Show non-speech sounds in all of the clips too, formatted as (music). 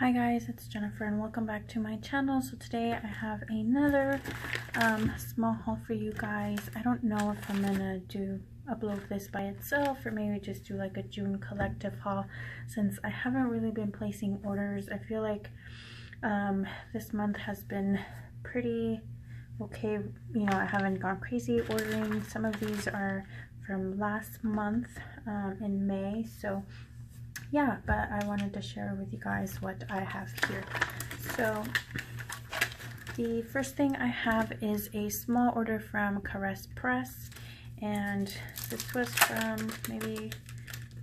Hi guys, it's Jennifer and welcome back to my channel. So today I have another um, small haul for you guys. I don't know if I'm gonna do upload this by itself or maybe just do like a June collective haul since I haven't really been placing orders. I feel like um, this month has been pretty okay. You know, I haven't gone crazy ordering. Some of these are from last month um, in May. So yeah, but I wanted to share with you guys what I have here. So the first thing I have is a small order from Caress Press and this was from maybe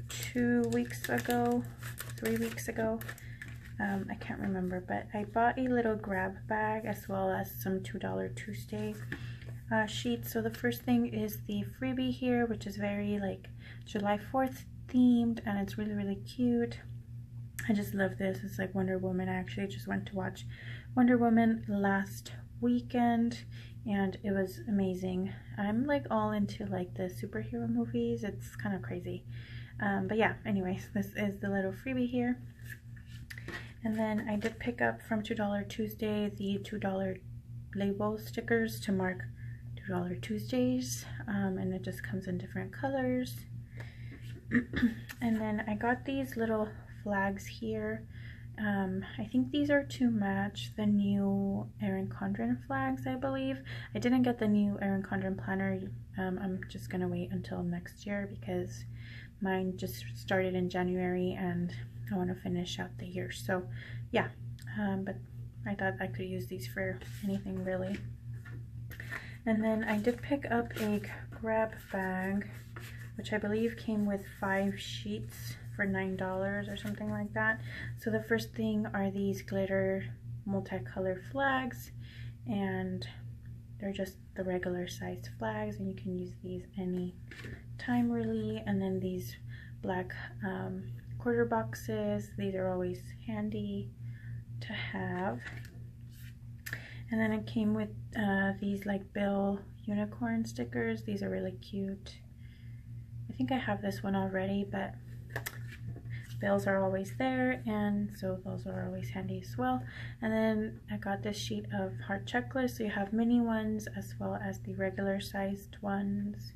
two weeks ago, three weeks ago. Um, I can't remember, but I bought a little grab bag as well as some $2 Tuesday uh, sheets. So the first thing is the freebie here, which is very like July 4th themed and it's really really cute. I just love this. It's like Wonder Woman. I actually just went to watch Wonder Woman last weekend and it was amazing. I'm like all into like the superhero movies. It's kind of crazy. Um, but yeah anyways (laughs) this is the little freebie here. And then I did pick up from $2 Tuesday the $2 label stickers to mark $2 Tuesdays. Um, and it just comes in different colors (clears throat) and then I got these little flags here. Um, I think these are to match the new Erin Condren flags, I believe. I didn't get the new Erin Condren planner. Um, I'm just going to wait until next year because mine just started in January and I want to finish out the year. So, yeah. Um, but I thought I could use these for anything really. And then I did pick up a grab bag which I believe came with five sheets for $9 or something like that. So the first thing are these glitter multicolored flags and they're just the regular sized flags and you can use these any time really. And then these black um, quarter boxes these are always handy to have. And then it came with uh, these like bill unicorn stickers. These are really cute I think I have this one already, but bills are always there and so those are always handy as well. And then I got this sheet of heart checklist so you have mini ones as well as the regular sized ones.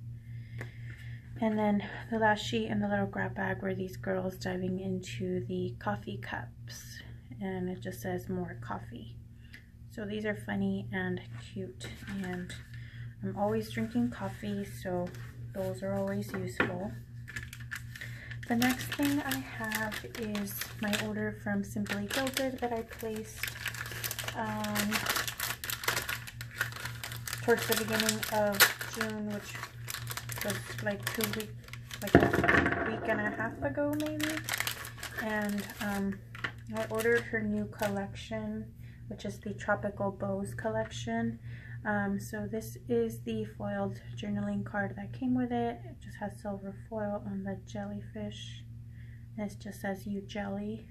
And then the last sheet in the little grab bag were these girls diving into the coffee cups and it just says more coffee. So these are funny and cute and I'm always drinking coffee so those are always useful. The next thing I have is my order from Simply Gilded that I placed um, towards the beginning of June, which was like two weeks, like a week and a half ago maybe. And um, I ordered her new collection, which is the Tropical Bows collection. Um, so this is the foiled journaling card that came with it. It just has silver foil on the jellyfish. This just says you jelly.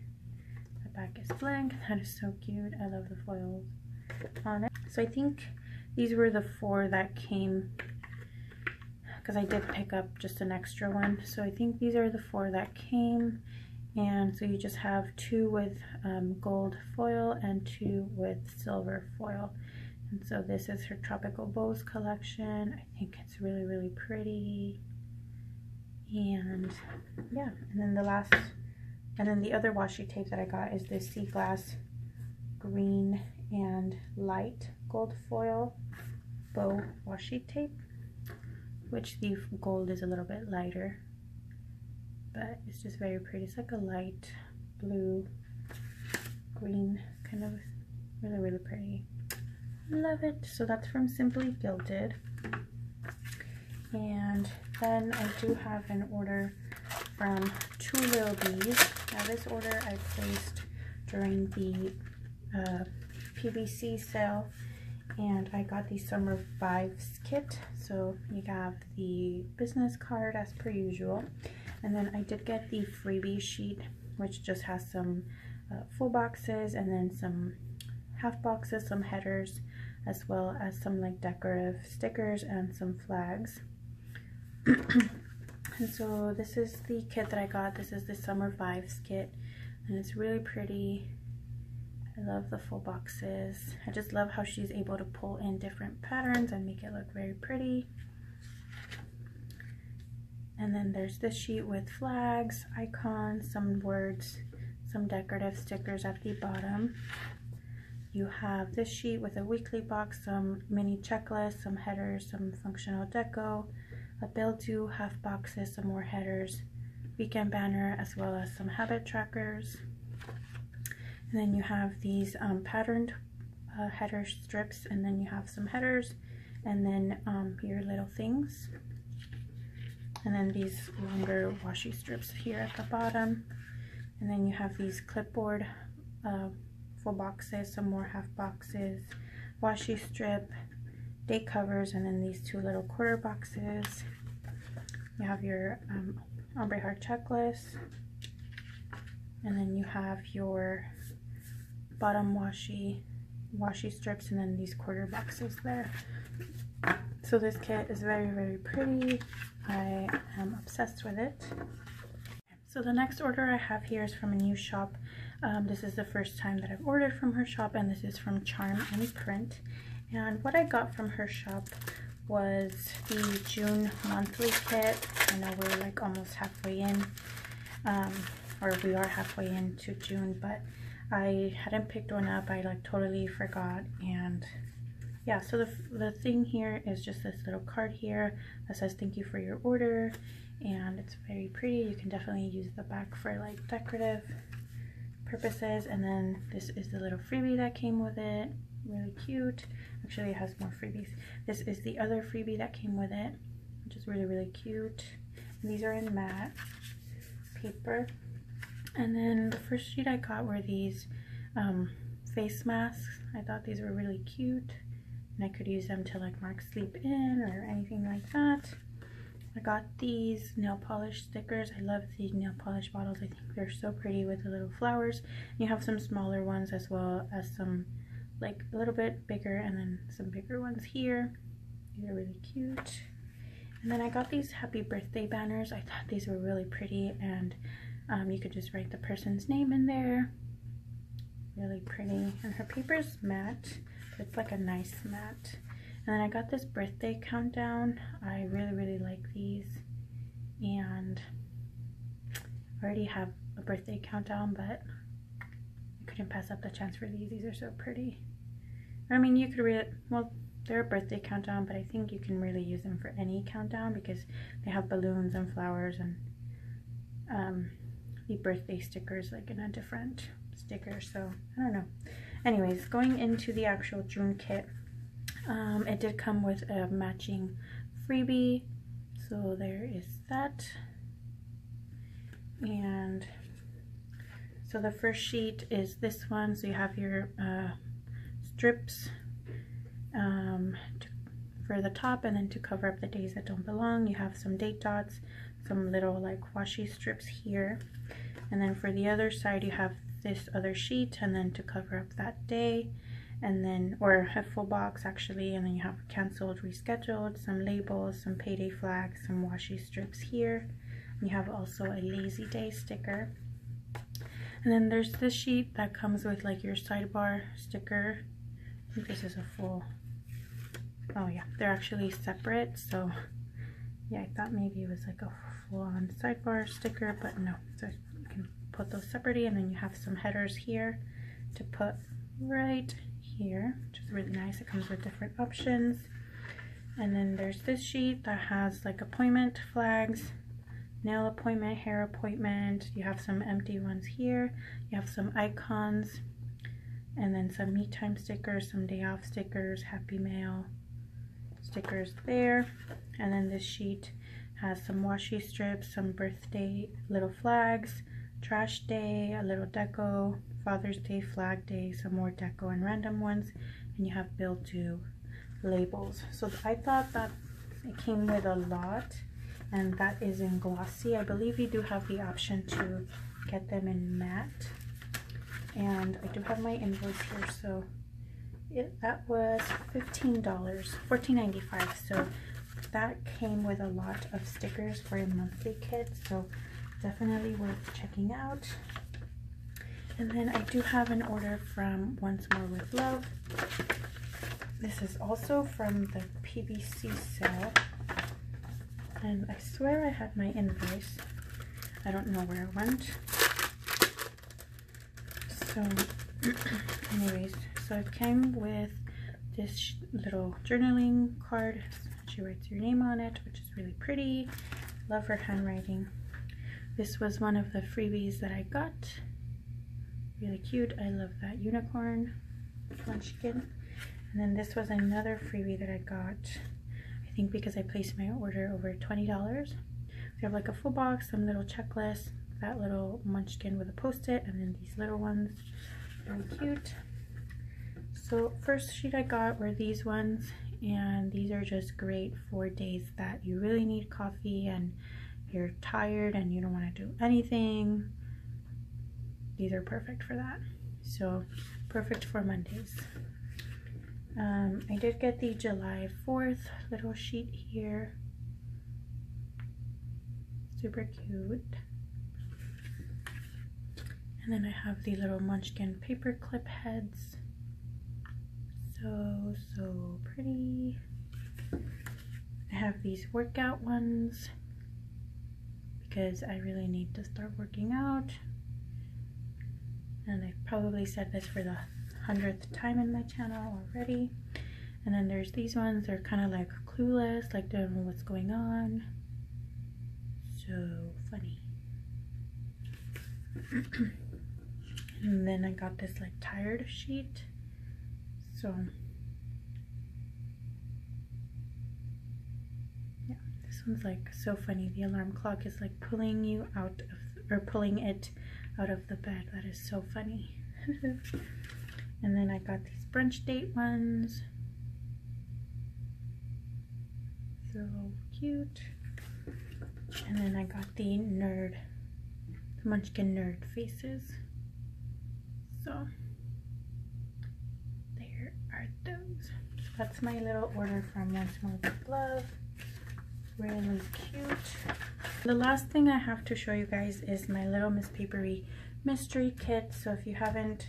The back is blank. (laughs) That is so cute. I love the foils on it. So I think these were the four that came because I did pick up just an extra one. So I think these are the four that came. And so you just have two with um, gold foil and two with silver foil. And so this is her Tropical Bows collection. I think it's really, really pretty. And yeah, and then the last, and then the other washi tape that I got is this Sea Glass green and light gold foil bow washi tape, which the gold is a little bit lighter, but it's just very pretty. It's like a light blue, green, kind of really, really pretty love it. So that's from simply gilded. And then i do have an order from two little bees. Now this order i placed during the uh, pbc sale and i got the summer vibes kit. So you have the business card as per usual. And then i did get the freebie sheet which just has some uh, full boxes and then some half boxes some headers as well as some like decorative stickers and some flags. (clears throat) and so this is the kit that I got. This is the Summer Vibes kit and it's really pretty I love the full boxes. I just love how she's able to pull in different patterns and make it look very pretty. And then there's this sheet with flags, icons, some words, some decorative stickers at the bottom. You have this sheet with a weekly box, some mini checklists, some headers, some functional deco, a bill to half boxes, some more headers, weekend banner, as well as some habit trackers. And then you have these um, patterned uh, header strips, and then you have some headers, and then um, your little things. And then these longer washi strips here at the bottom. And then you have these clipboard uh, full boxes, some more half boxes, washi strip, day covers, and then these two little quarter boxes. You have your um, ombre heart checklist, and then you have your bottom washi washi strips and then these quarter boxes there. So this kit is very very pretty. I am obsessed with it. So the next order I have here is from a new shop um, this is the first time that I've ordered from her shop and this is from Charm and Print and what I got from her shop was the June monthly kit I know we're like almost halfway in um, or we are halfway into June but I hadn't picked one up. I like totally forgot. And yeah, so the, the thing here is just this little card here that says thank you for your order. And it's very pretty. You can definitely use the back for like decorative purposes. And then this is the little freebie that came with it. Really cute. Actually, it has more freebies. This is the other freebie that came with it, which is really, really cute. And these are in matte paper. And then the first sheet I got were these um, face masks. I thought these were really cute and I could use them to like mark sleep in or anything like that. I got these nail polish stickers. I love these nail polish bottles. I think they're so pretty with the little flowers. You have some smaller ones as well as some like a little bit bigger and then some bigger ones here. These are really cute. And then I got these happy birthday banners. I thought these were really pretty and um, you could just write the person's name in there. Really pretty. And her paper's matte. It's like a nice matte. And then I got this birthday countdown. I really, really like these. And I already have a birthday countdown, but I couldn't pass up the chance for these. These are so pretty. I mean, you could read it, well, they're a birthday countdown, but I think you can really use them for any countdown because they have balloons and flowers and um, the birthday stickers like in a different sticker so I don't know anyways going into the actual June kit um, it did come with a matching freebie so there is that. And so the first sheet is this one so you have your uh, strips um, to, for the top and then to cover up the days that don't belong. You have some date dots some little like washi strips here. And then for the other side you have this other sheet and then to cover up that day and then or a full box actually and then you have canceled rescheduled some labels some payday flags some washi strips here. You have also a lazy day sticker. And then there's this sheet that comes with like your sidebar sticker. I think this is a full oh yeah they're actually separate so yeah I thought maybe it was like a full-on sidebar sticker but no. So you can put those separately and then you have some headers here to put right here which is really nice. It comes with different options. And then there's this sheet that has like appointment flags nail appointment hair appointment. You have some empty ones here. You have some icons. And then some me time stickers some day off stickers happy mail stickers there. And then this sheet has some washi strips some birthday little flags trash day, a little deco, Father's Day, Flag Day, some more deco and random ones, and you have bill to labels. So I thought that it came with a lot, and that is in glossy. I believe you do have the option to get them in matte, and I do have my invoice here, so it, that was $15, $14.95. So that came with a lot of stickers for a monthly kit. So definitely worth checking out And then I do have an order from Once More With Love. This is also from the PBC sale. And I swear I had my invoice. I don't know where it went. So, (clears throat) anyways, so it came with this little journaling card. She writes your name on it, which is really pretty. Love her handwriting. This was one of the freebies that I got. Really cute. I love that unicorn munchkin. And then this was another freebie that I got. I think because I placed my order over $20. We have like a full box, some little checklists, that little munchkin with a post-it, and then these little ones. Very cute. So first sheet I got were these ones, and these are just great for days that you really need coffee and you're tired and you don't want to do anything. These are perfect for that. So perfect for Mondays. Um, I did get the July 4th little sheet here. Super cute. And then I have the little munchkin paper clip heads. So, so pretty. I have these workout ones because I really need to start working out. And I've probably said this for the hundredth time in my channel already. And then there's these ones, they're kind of like clueless, like don't know what's going on. So funny. (clears throat) and then I got this like tired sheet. So yeah, this one's like so funny. The alarm clock is like pulling you out of, or pulling it out of the bed. That is so funny. (laughs) And then I got these brunch date ones. So cute. And then I got the nerd, the Munchkin nerd faces. So there are those. So that's my little order from Once More Love. Really cute. The last thing I have to show you guys is my little Miss Paperie mystery kit. So if you haven't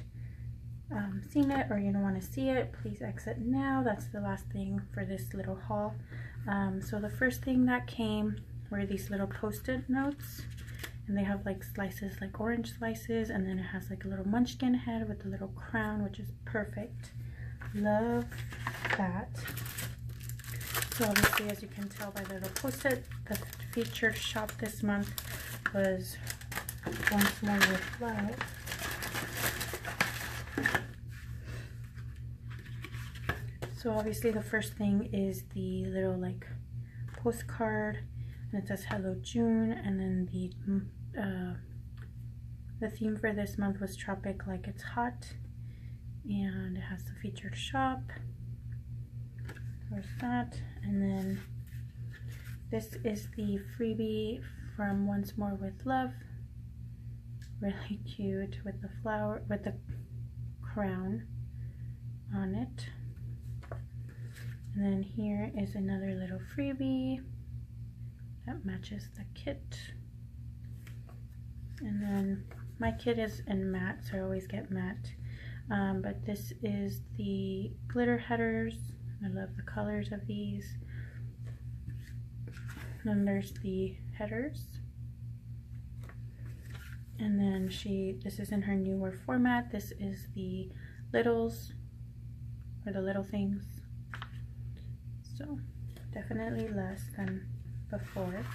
um, seen it or you don't want to see it, please exit now. That's the last thing for this little haul. Um, so the first thing that came were these little post-it notes. And they have like slices, like orange slices. And then it has like a little munchkin head with a little crown, which is perfect. Love that. So obviously, as you can tell by the little post-it, the featured shop this month was Once More With Love. So obviously the first thing is the little like postcard and it says hello June and then the mm, uh, the theme for this month was tropic like it's hot and it has the featured shop there's that and then this is the freebie from Once More With Love really (laughs) cute with the flower with the crown on it and then here is another little freebie that matches the kit. And then my kit is in matte, so I always get matte. Um, but this is the glitter headers. I love the colors of these. Then there's the headers. And then she, this is in her newer format. This is the littles, or the little things. So definitely less than before.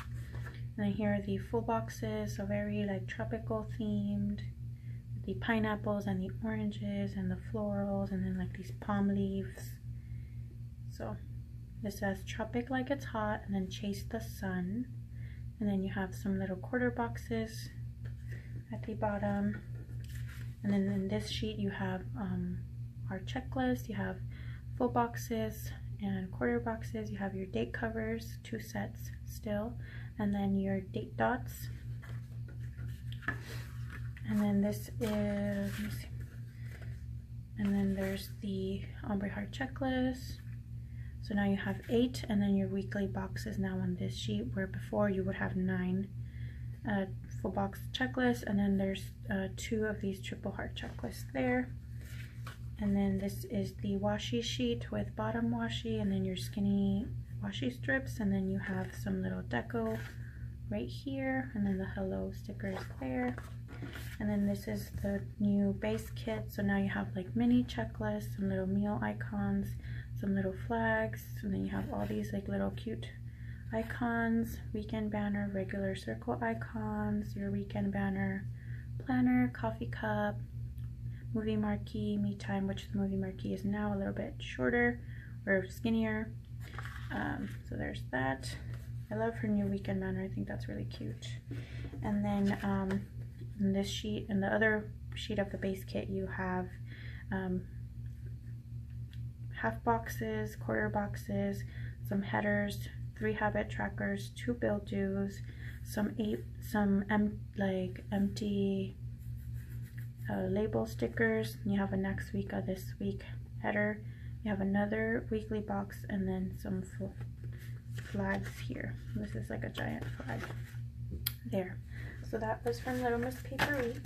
And then here are the full boxes, so very like tropical themed. The pineapples and the oranges and the florals and then like these palm leaves. So this says tropic like it's hot and then chase the sun. And then you have some little quarter boxes at the bottom. And then in this sheet you have um, our checklist. You have full boxes, and quarter boxes. You have your date covers, two sets still, and then your date dots. And then this is. And then there's the ombre heart checklist. So now you have eight, and then your weekly box is now on this sheet, where before you would have nine uh, full box checklists and then there's uh, two of these triple heart checklists there. And then this is the washi sheet with bottom washi and then your skinny washi strips and then you have some little deco right here and then the hello stickers there. And then this is the new base kit. So now you have like mini checklists some little meal icons some little flags and then you have all these like little cute icons weekend banner regular circle icons your weekend banner planner coffee cup movie marquee me time which the movie marquee is now a little bit shorter or skinnier. Um, so there's that. I love her new weekend banner. I think that's really cute. And then um, in this sheet and the other sheet of the base kit you have um, half boxes quarter boxes some headers three habit trackers two bill dues, some eight some em like empty uh, label stickers. You have a next week of this week header. You have another weekly box and then some flags here. This is like a giant flag there. So that was from Little Miss Paperie.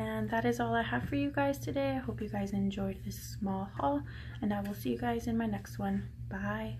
And that is all I have for you guys today. I hope you guys enjoyed this small haul and I will see you guys in my next one. Bye.